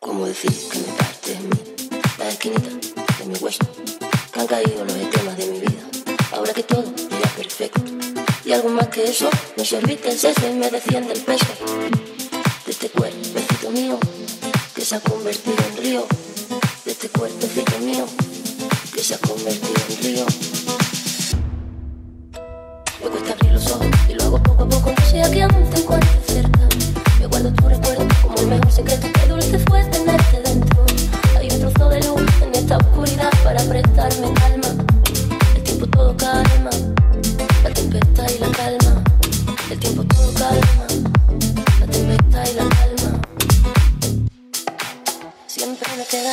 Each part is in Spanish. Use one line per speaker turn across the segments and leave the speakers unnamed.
¿Cómo decir que me parte de mí? La esquinita de mi hueso, que han caído los temas de mi vida. Ahora que todo era perfecto. Y algo más que eso, me sorbita el seso y me desciende el peso. De este cuerpecito mío, que se ha convertido en río. De este cuerpecito mío, que se ha convertido en río. Me cuesta abrir los ojos y lo hago poco a poco, no sea que aún te encuentres cerca.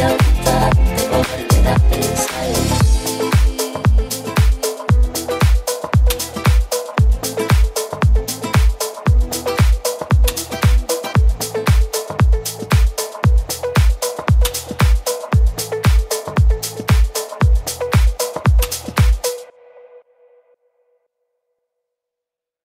you